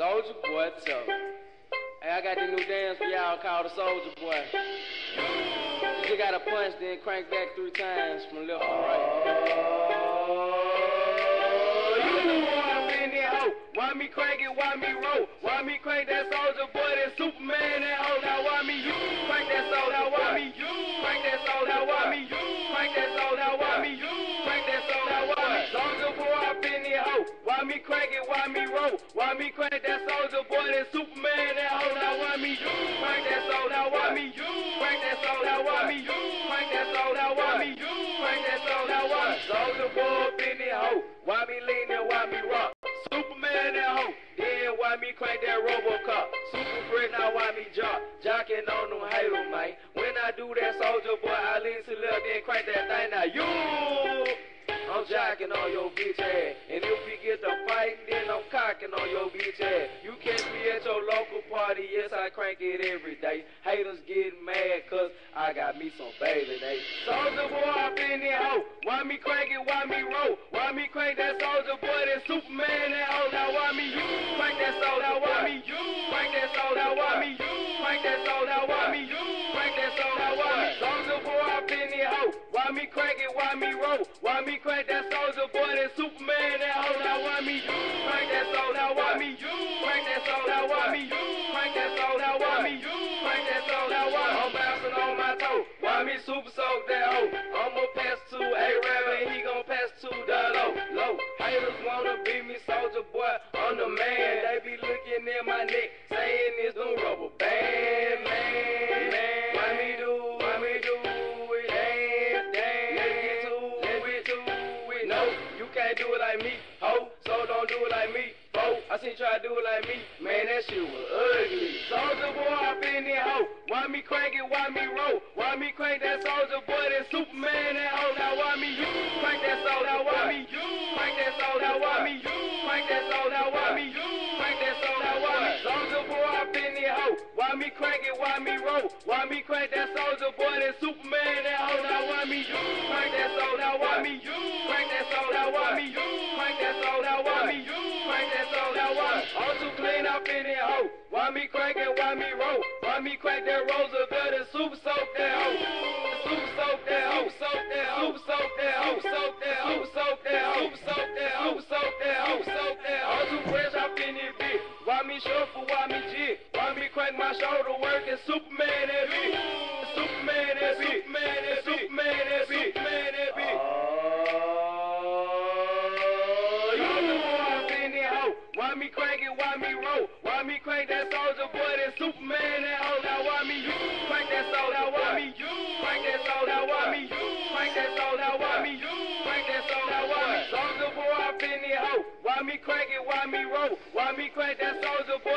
Soldier boy tough. Hey, I got this new dance for y'all called the Soldier Boy. You gotta punch, then crank back three times from left to right. You know I'm that hoe. Why me crank it? Why me roll? Why me crank that soldier boy? Why me crank it? Why me roll? Why me crank that soldier boy? That Superman that hoe. Now why me you crank that soldier? Now why me you crank that soldier? Now why me you crank that soldier? Now why me you crank that soldier? Now why me soldier boy up that hoe? Why me lean and why me rock? Superman that hoe. Then why me crank that Robocop? Super friend now why me jock? Jocking on them hater man. When I do that soldier boy, I lean to left then crank that thing now. You I'm jocking on your bitch ass. And if we I'm on your bitch ass. You catch me at your local party, yes, I crank it every day. Haters getting mad cause I got me some baby they Soldier boy in that hoe. Why me crank it, why me roll? Why me crank that soldier boy, that Superman that hoe? Now why me you crank that soldier? Now why me you crank that soldier? Now why me you crank that soldier? Now why me you crank that soldier? Now why me soldier boy in that hoe? Why me crank it, why me roll? Why me crank that soldier boy, that Superman that hoe? Now why me you crank Super soak that hoe? I'ma pass to a rabbit, he gon' pass to the low, low. Haters wanna be me, soldier boy, I'm the man. They be looking in my neck, saying it's no rubber band, man. man. Why me do, why me do it? Dance, dance. Let's get to, let's get to it. No, you can't do it like me, ho. So don't do it like me, ho. I seen you try to do it like me, man. That shit was ugly. Soldier boy up in there, ho. Why me crank it? Why me roll? Why me crank that soldier boy? That Superman that hoe. Now why me you crank that soldier? Now why me you crank that soldier? Now why me you crank that soldier? Now why me you crank that soldier? Now why me soldier boy up in there, ho? Why me crank it? Why me roll? Why me crank that soldier boy? That Superman that hoe. Now why me you crank that soldier? Now why me you crank that soldier? Now why me you crank that soldier? Now why me you crank that soldier? Now why all too clean up in there, ho? Why me crank it? Why me roll? Why me crank that Roosevelt and super soak that hoe? Super soak that hoe, soak that hoe, soak that hoe, soak that hoe, soak that hoe, soak that hoe, soak that hoe, soak that hoe. Too fresh up in this bitch. Why me shuffle? Why me jig? Why me crank my shoulder work and Superman that bitch? Superman that bitch, Superman that Superman that bitch, Superman that bitch. Oh. Why me crank it? Why me roll? Why me crank that soldier boy? That Superman that hoe. Now why me you crank that soldier? Now why me you crank that soldier? Now why me you crank that soldier? Now why me you crank that soldier? Now why me soldier boy up in that hoe? Why me crank it? Why me roll? Why me crank that soldier boy?